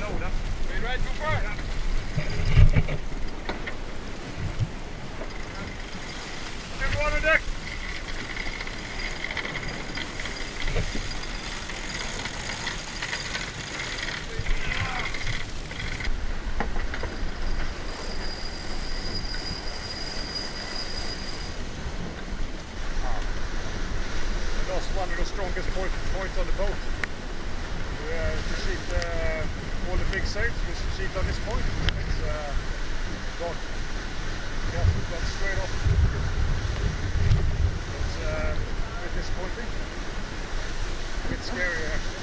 load, huh? Are you ready to Yeah. Lost one of the strongest point, points on the boat. We, uh, to sheet uh, all the this point. It's uh, gone. Yeah, that's straight off. It's uh, bit disappointing. A bit scary actually.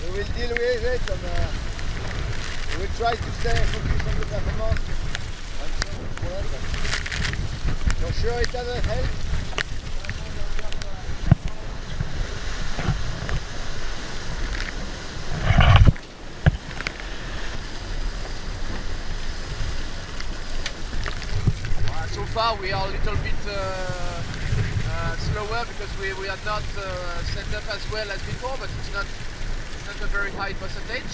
We will deal with it and uh, we will try to stay focused on the performance. And so, well, for sure it doesn't help. Uh, so far we are a little bit uh, uh, slower because we, we are not uh, set up as well as before, but it's not it's not a very high percentage.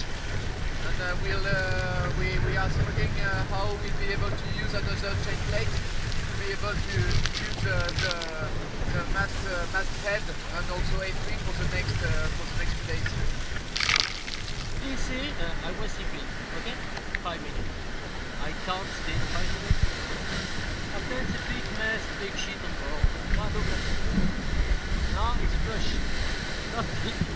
And uh, we'll uh, we, we are thinking uh, how we'll be able to use another chain plate be able to use uh, the the mast uh, mast head and also a string for the next uh, for the next days. Easy, uh, I was sleeping, okay? Five minutes. I can't stay five minutes. After it's a big mess, big shit on board. Now it's flush. Nothing.